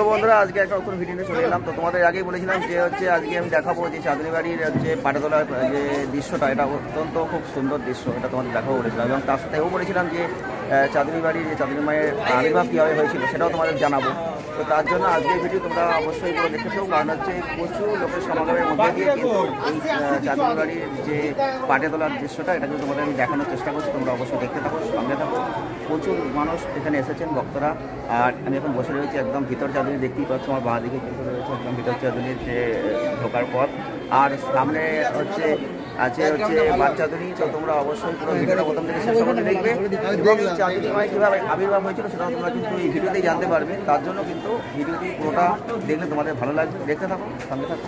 তো বন্ধুরা, আজকে একটা নতুন ভিডিও চলে এলাম। তো তোমাদের আগেই বলেছিলাম যে হচ্ছে আজকে আমি দেখাবো যে চাঁদনি বাড়ির হচ্ছে পাটাতলার যে দৃশ্যটা, এটা অত্যন্ত খুব সুন্দর দৃশ্য, এটা তোমাদের দেখাবো বলেছিলাম। এবং তার সাথেও বলেছিলাম যে চাঁদনি বাড়ির, যে চাঁদনি মায়ের আবির্ভাব কীভাবে হয়েছিল, সেটাও তোমাদের জানাব। তো তার জন্য আজকের ভিডিও তোমরা অবশ্যই পুরো দেখেছ কারণ হচ্ছে প্রচুর লোকের সমাগমের মধ্যে দিয়ে চাঁদনি বাড়ির যে পাটে তোলার দৃশ্যটা, এটা কিন্তু তোমাদের আমি দেখানোর চেষ্টা করছি, তোমরা অবশ্যই দেখতে থাকো, সঙ্গে থাকো। প্রচুর মানুষ এখানে এসেছেন, ভক্তরা। আর আমি এখন বসে রয়েছি একদম ভিতর চাঁদনি দেখতেই পাচ্ছ আমার বাঁ দিকে কিন্তু রয়েছে একদম ভিতর চাঁদনির যে ঢোকার পথ। আর সামনে হচ্ছে, আছে হচ্ছে বাচ্চাদুনি তো তোমরা অবশ্যই পুরো ভিডিওটা প্রথম থেকে শেষ পর্যন্ত দেখবে। এবং মায়ের কীভাবে আবির্ভাব হয়েছিল সেটাও তোমরা কিন্তু এই ভিডিওতেই জানতে পারবে। তার জন্য কিন্তু ভিডিওটি পুরোটা দেখলে তোমাদের ভালো লাগবে। দেখতে থাকো, সঙ্গে থাকো।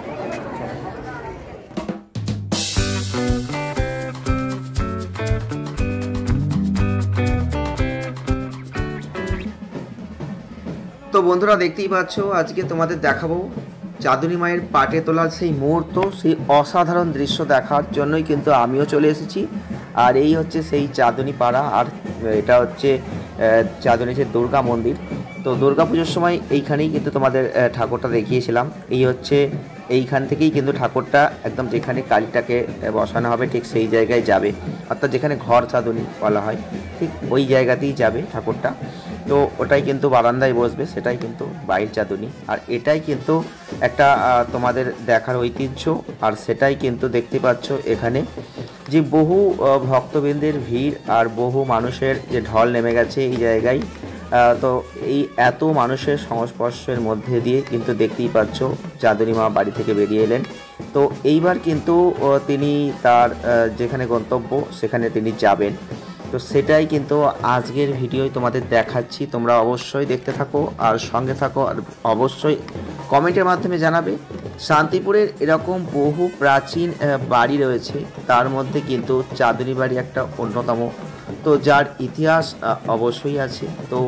বন্ধুরা দেখতেই পাচ্ছ, আজকে তোমাদের দেখাবো চাঁদনী মায়ের পাটে তোলার সেই মুহূর্ত, সেই অসাধারণ দৃশ্য দেখার জন্যই কিন্তু আমিও চলে এসেছি। আর এই হচ্ছে সেই চাঁদনী পাড়া, আর এটা হচ্ছে চাঁদনী যে দুর্গা মন্দির। তো দুর্গা পুজোর সময় এইখানেই কিন্তু তোমাদের ঠাকুরটা দেখিয়েছিলাম। এই হচ্ছে এইখান থেকেই কিন্তু ঠাকুরটা একদম যেখানে কালীটাকে বসানো হবে ঠিক সেই জায়গায় যাবে। অর্থাৎ যেখানে ঘর চাঁদনী বলা হয়, ঠিক ওই জায়গাতেই যাবে ঠাকুরটা। তো ওটাই কিন্তু বারান্দায় বসবে, সেটাই কিন্তু বাইর চাঁদনি। আর এটাই কিন্তু একটা তোমাদের দেখার ঐতিহ্য। আর সেটাই কিন্তু দেখতে পাচ্ছ এখানে যে বহু ভক্তবৃন্দের ভিড় আর বহু মানুষের যে ঢল নেমে গেছে এই জায়গায়। তো এই এত মানুষের সংস্পর্শের মধ্যে দিয়ে কিন্তু দেখতেই পাচ্ছ চাঁদনী মা বাড়ি থেকে বেরিয়ে এলেন। তো এইবার কিন্তু তিনি তার যেখানে গন্তব্য, সেখানে তিনি যাবেন। তো সেটাই কিন্তু আজকের ভিডিওয় তোমাদের দেখাচ্ছি। তোমরা অবশ্যই দেখতে থাকো আর সঙ্গে থাকো আর অবশ্যই কমেন্টের মাধ্যমে জানাবে। শান্তিপুরের এরকম বহু প্রাচীন বাড়ি রয়েছে। তার মধ্যে কিন্তু চাঁদনী বাড়ি একটা অন্যতম তো যার ইতিহাস অবশ্যই আছে। তো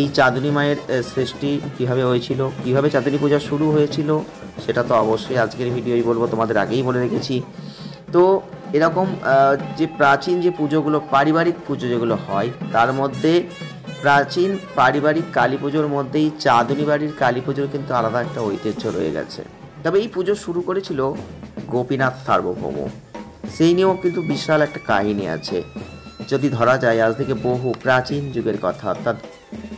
এই চাঁদনী মায়ের সৃষ্টি কীভাবে হয়েছিল, কীভাবে চাঁদনী পূজা শুরু হয়েছিল, সেটা তো অবশ্যই আজকের ভিডিওই বলব, তোমাদের আগেই বলে রেখেছি। তো এরকম যে প্রাচীন যে পুজোগুলো, পারিবারিক পুজো যেগুলো হয়, তার মধ্যে প্রাচীন পারিবারিক কালী পুজোর মধ্যেই চাঁদনী বাড়ির কালী পুজোর কিন্তু আলাদা একটা ঐতিহ্য রয়ে গেছে। তবে এই পুজো শুরু করেছিল গোপীনাথ সার্বভৌম। সেই নিয়েও কিন্তু বিশাল একটা কাহিনী আছে। যদি ধরা যায়, আজ থেকে বহু প্রাচীন যুগের কথা, অর্থাৎ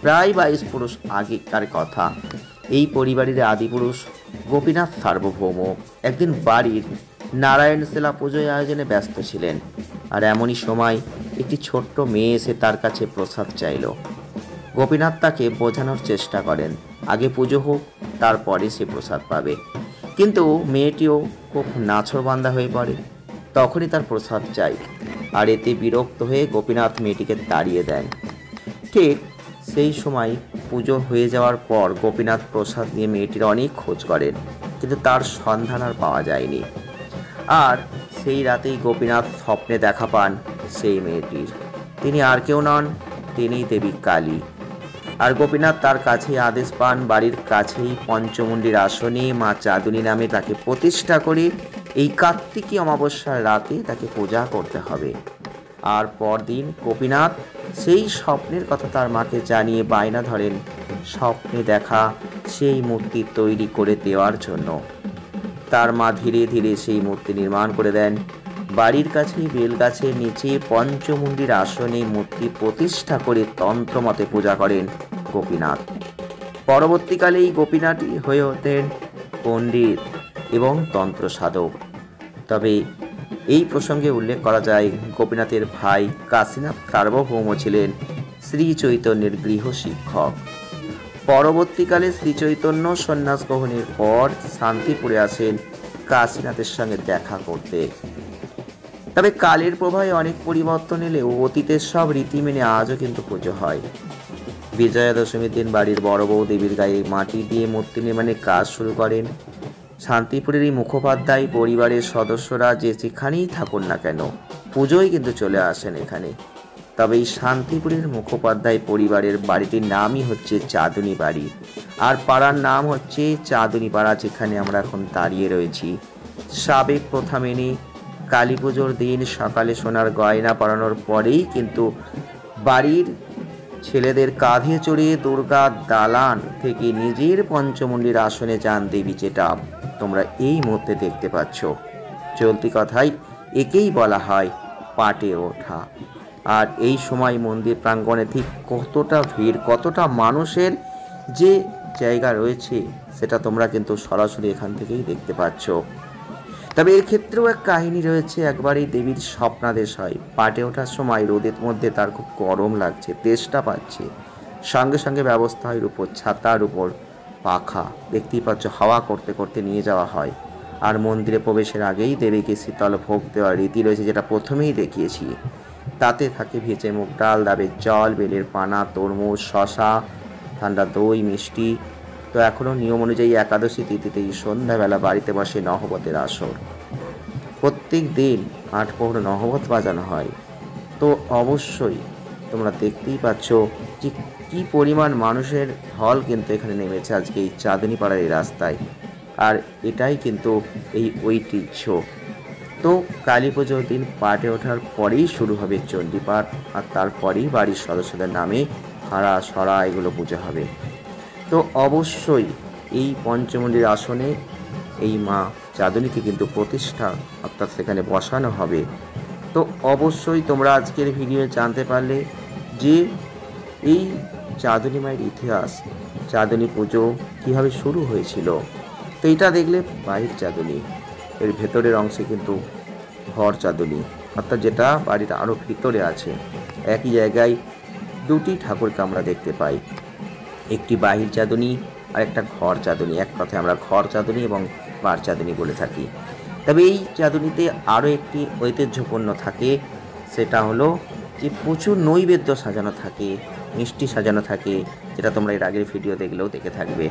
প্রায় বাইশ পুরুষ আগেকার কথা। এই পরিবারের আদিপুরুষ গোপীনাথ সার্বভৌম একদিন বাড়ির নারায়ণ সেলা পুজোয় আয়োজনে ব্যস্ত ছিলেন। আর এমনই সময় একটি ছোট্ট মেয়ে এসে তার কাছে প্রসাদ চাইল। গোপীনাথ তাকে বোঝানোর চেষ্টা করেন, আগে পুজো হোক, তারপরে সে প্রসাদ পাবে। কিন্তু মেয়েটিও খুব নাছরবান্দা হয়ে পড়ে, তখনই তার প্রসাদ চাই। আর এতে বিরক্ত হয়ে গোপীনাথ মেয়েটিকে তাড়িয়ে দেন ঠিক সেই সময় পুজো হয়ে যাওয়ার পর গোপীনাথ প্রসাদ নিয়ে মেয়েটির অনেক খোঁজ করেন, কিন্তু তার সন্ধান আর পাওয়া যায়নি। আর সেই রাতেই গোপীনাথ স্বপ্নে দেখা পান সেই মেয়েটির। তিনি আর কেউ নন, তিনিই দেবী কালী। আর গোপীনাথ তার কাছে আদেশ পান, বাড়ির কাছেই পঞ্চমুণ্ডির আসনে মা চাঁদুনি নামে তাকে প্রতিষ্ঠা করে। এই কার্তিকী অমাবস্যার রাতে তাকে পূজা করতে হবে। আর পরদিন গোপীনাথ সেই স্বপ্নের কথা তার মাকে জানিয়ে বায়না ধরেন, স্বপ্নে দেখা সেই মূর্তি তৈরি করে দেওয়ার জন্য। তার মা ধীরে ধীরে সেই মূর্তি নির্মাণ করে দেন। বাড়ির কাছেই বেলগাছের নিচে পঞ্চমুণ্ডির আসনে মূর্তি প্রতিষ্ঠা করে তন্ত্রমতে পূজা করেন গোপীনাথ। পরবর্তীকালে এই গোপীনাথই হয়ে ওঠেন পণ্ডিত এবং তন্ত্র সাধক তবে এই প্রসঙ্গে উল্লেখ করা যায়, গোপীনাথের ভাই কাশীনাথ সার্বভৌম ছিলেন শ্রী চৈতন্যের গৃহ শিক্ষক। পরবর্তীকালে শ্রী চৈতন্য সন্ন্যাস গ্রহণের পর শান্তিপুরে আসেন কাশীনাথের সঙ্গে দেখা করতে। তবে কালের প্রভাবে অনেক পরিবর্তন এলেও অতীতের সব রীতি মেনে আজও কিন্তু পুজো হয়। বিজয়া দশমীর দিন বাড়ির বড় বউ দেবীর গায়ে মাটি দিয়ে মূর্তি নির্মাণের কাজ শুরু করেন। শান্তিপুরের এই মুখোপাধ্যায় পরিবারের সদস্যরা যে যেখানেই থাকুন না কেন, পুজোয় কিন্তু চলে আসেন এখানে। তবে এই শান্তিপুরের মুখোপাধ্যায় পরিবারের বাড়িটির নামই হচ্ছে চাঁদনী বাড়ি আর পাড়ার নাম হচ্ছে চাঁদনী পাড়া যেখানে আমরা এখন দাঁড়িয়ে রয়েছি। সাবেক প্রথা মেনে কালী পুজোর দিন সকালে সোনার গয়না পরানোর পরেই কিন্তু বাড়ির ছেলেদের কাঁধে চড়িয়ে দুর্গার দালান থেকে নিজের পঞ্চমুণ্ডির আসনে যান দেবী যেটা তোমরা এই মুহূর্তে দেখতে পাচ্ছ। চলতি কথায় একেই বলা হয় পাটে ওঠা। আর এই সময় মন্দির প্রাঙ্গণে ঠিক কতটা ভিড়, কতটা মানুষের যে জায়গা রয়েছে, সেটা তোমরা কিন্তু সরাসরি এখান থেকেই দেখতে পাচ্ছ। তবে এর ক্ষেত্রেও এক কাহিনী রয়েছে, একবারই দেবীর স্বপ্নাদেশ হয়। পাটে ওঠার সময় রোদের মধ্যে তার খুব গরম লাগছে তেষ্টা পাচ্ছে। সঙ্গে সঙ্গে ব্যবস্থা হয় উপর ছাতার উপর পাখা। দেখতেই পাচ্ছ হাওয়া করতে করতে নিয়ে যাওয়া হয়। আর মন্দিরে প্রবেশের আগেই দেবীকে শীতল ভোগ দেওয়ার রীতি রয়েছে যেটা প্রথমেই দেখিয়েছি। তাতে থাকে ভেজে মুগ ডাল, ডাবের জল, বেলের পানা, তরমুজ শশা ঠান্ডা দই, মিষ্টি তো এখনও নিয়ম অনুযায়ী একাদশী তিথিতেই সন্ধ্যাবেলা বাড়িতে বসে নহবতের আসর। প্রত্যেক দিন আট প্রহর নহবত বাজানো হয়। তো অবশ্যই তোমরা দেখতেই পাচ্ছ যে কী পরিমাণ মানুষের ঢল কিন্তু এখানে নেমেছে আজকে এই চাঁদনি পাড়ার এই রাস্তায়। আর এটাই কিন্তু এই ঐতিহ্য। তো কালী পুজোর দিন পাটে ওঠার পরেই শুরু হবে চণ্ডীপাঠ, আর তারপরেই বাড়ির সদস্যদের নামে হারা সরা এগুলো পুজো হবে। তো অবশ্যই এই পঞ্চমন্ডির আসনে এই মা চাঁদনীকে কিন্তু প্রতিষ্ঠা অর্থাৎ সেখানে বসানো হবে। তো অবশ্যই তোমরা আজকের ভিডিও জানতে পারলে যে এই চাঁদনী মায়ের ইতিহাস, চাঁদনী পুজো কীভাবে শুরু হয়েছিল। তো এটা দেখলে বাড়ির চাঁদনী, এর ভেতরের অংশে কিন্তু ঘর চাঁদনী, অর্থাৎ যেটা বাড়ির আরও ভিতরে আছে। একই জায়গায় দুটি ঠাকুরকে আমরা দেখতে পাই। একটি বাহির চাঁদনী আর একটা ঘর চাঁদনী। এক কথায় আমরা ঘর চাঁদনী এবং বার চাঁদনী বলে থাকি। তবে এই চাঁদনীতে আরও একটি ঐতিহ্যপূর্ণ থাকে, সেটা হলো যে প্রচুর নৈবেদ্য সাজানো থাকে, মিষ্টি সাজানো থাকে, যেটা তোমরা এর আগের ভিডিও দেখলেও দেখে থাকবে।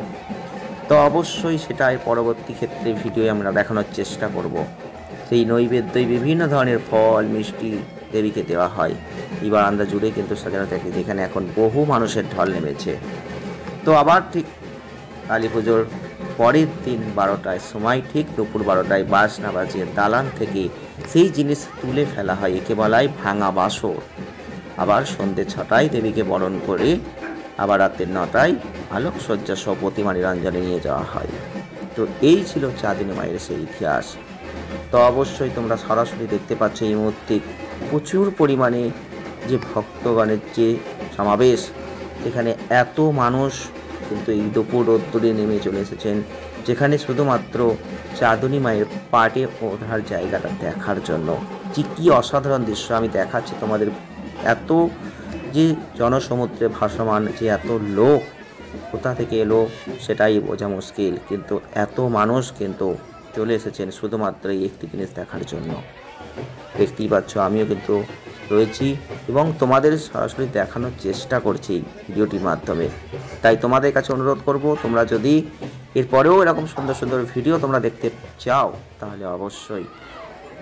তো অবশ্যই সেটা এর পরবর্তী ক্ষেত্রে ভিডিও আমরা দেখানোর চেষ্টা করব। সেই নৈবেদ্যই বিভিন্ন ধরনের ফল, মিষ্টি দেবীকে দেওয়া হয়। এই বারান্দা জুড়ে কিন্তু সাজানো থাকে, যেখানে এখন বহু মানুষের ঢল নেমেছে। তো আবার ঠিক কালী পুজোর পরের দিন বারোটায় সময়, ঠিক দুপুর বারোটায় বাস না বাজিয়ে দালান থেকে সেই জিনিস তুলে ফেলা হয়, একে বলাই ভাঙা বাসর। আবার সন্ধ্যে ছটায় দেবীকে বরণ করে আবার রাতের নটায় আলোকসজ্জা সহ প্রতিমা নিরঞ্জনে নিয়ে যাওয়া হয়। তো এই ছিল চাঁদিনী মায়ের সেই ইতিহাস। তো অবশ্যই তোমরা সরাসরি দেখতে পাচ্ছ এই মুহূর্তে প্রচুর পরিমাণে যে ভক্তগণের যে সমাবেশ এখানে এত মানুষ কিন্তু এই দুপুর রোদ্দুরে নেমে চলে এসেছেন, যেখানে শুধুমাত্র চাঁদনী মায়ের পাটে ওঠার জায়গাটা দেখার জন্য। যে কী অসাধারণ দৃশ্য আমি দেখাচ্ছি তোমাদের। এত যে জনসমুদ্রে ভাসমান, যে এত লোক কোথা থেকে এলো সেটাই বোঝা মুশকিল, কিন্তু এত মানুষ কিন্তু চলে এসেছেন শুধুমাত্র এই একটি জিনিস দেখার জন্য। দেখতেই পাচ্ছ, আমিও কিন্তু রয়েছি এবং তোমাদের সরাসরি দেখানোর চেষ্টা করছি ভিডিওটির মাধ্যমে। তাই তোমাদের কাছে অনুরোধ করব, তোমরা যদি এরপরেও এরকম সুন্দর সুন্দর ভিডিও তোমরা দেখতে চাও, তাহলে অবশ্যই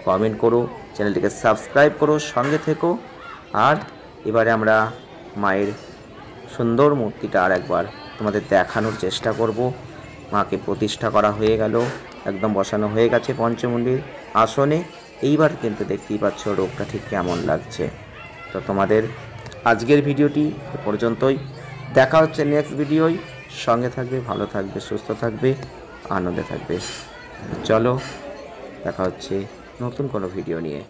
কমেন্ট করো, চ্যানেলটিকে সাবস্ক্রাইব করো, সঙ্গে থেকো। আর এবারে আমরা মায়ের সুন্দর মূর্তিটা আর একবার তোমাদের দেখানোর চেষ্টা করব। মাকে প্রতিষ্ঠা করা হয়ে গেল, একদম বসানো হয়ে গেছে পঞ্চমুণ্ডির আসনে। এইবার কিন্তু দেখতেই পাচ্ছ রোগটা ঠিক কেমন লাগছে। তো তোমাদের আজকের ভিডিওটি এ পর্যন্তই। দেখা হচ্ছে নেক্সট ভিডিওই সঙ্গে থাকবে, ভালো থাকবে, সুস্থ থাকবে, আনন্দে থাকবে। চলো, দেখা হচ্ছে নতুন কোনো ভিডিও নিয়ে।